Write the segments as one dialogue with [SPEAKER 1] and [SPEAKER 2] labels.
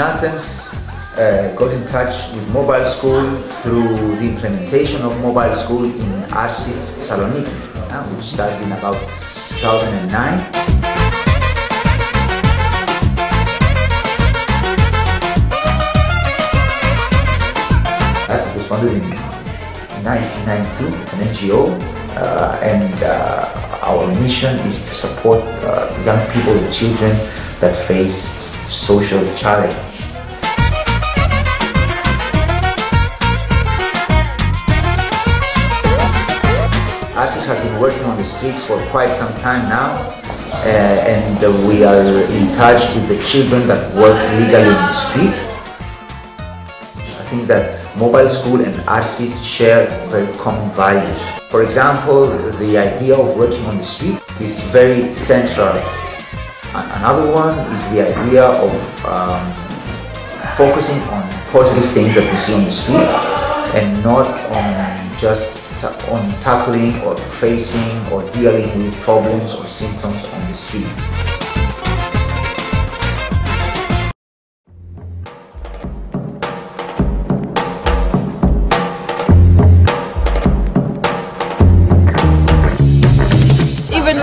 [SPEAKER 1] Athens uh, got in touch with Mobile School through the implementation of Mobile School in Arsis Thessaloniki, uh, which started in about 2009. Arsis was founded in 1992. It's an NGO, uh, and uh, our mission is to support uh, young people and children that face social challenge. Arsis has been working on the street for quite some time now, uh, and we are in touch with the children that work legally in the street. I think that mobile school and Arsis share very common values. For example, the idea of working on the street is very central. Another one is the idea of um, focusing on positive things that we see on the street and not on just on tackling or facing or dealing with problems or symptoms on the street.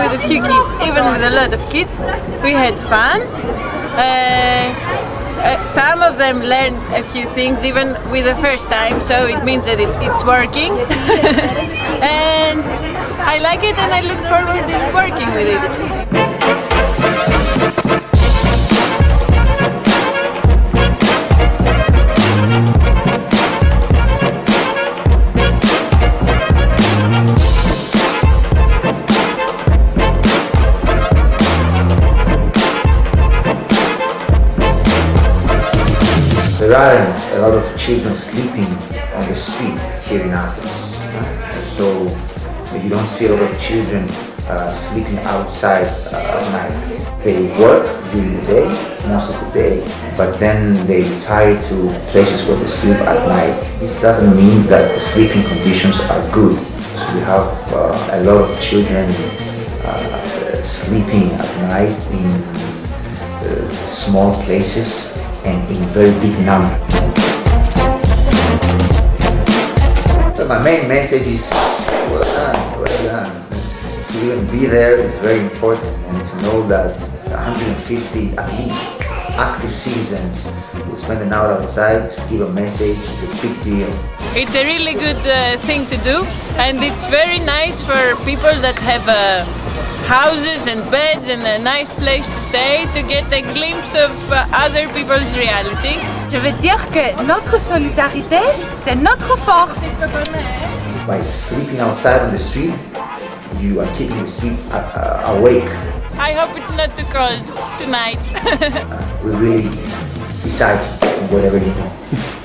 [SPEAKER 2] With a few kids, even with a lot of kids, we had fun. Uh, uh, some of them learned a few things even with the first time, so it means that it, it's working. and I like it and I look forward to working with it.
[SPEAKER 1] There aren't a lot of children sleeping on the street here in Athens. So you don't see a lot of children uh, sleeping outside uh, at night. They work during the day, most of the day, but then they retire to places where they sleep at night. This doesn't mean that the sleeping conditions are good. So we have uh, a lot of children uh, sleeping at night in uh, small places and in very big number. But my main message is well done, well done. To even be there is very important and to know that 150 at least active citizens who spend an hour outside to give a message is a big deal.
[SPEAKER 2] It's a really good uh, thing to do, and it's very nice for people that have uh, houses and beds and a nice place to stay to get a glimpse of uh, other people's reality.
[SPEAKER 3] Je veux dire que notre solidarité, c'est notre force.
[SPEAKER 1] By sleeping outside on the street, you are keeping the street uh, uh, awake.
[SPEAKER 2] I hope it's not too cold tonight.
[SPEAKER 1] We really decide whatever you do.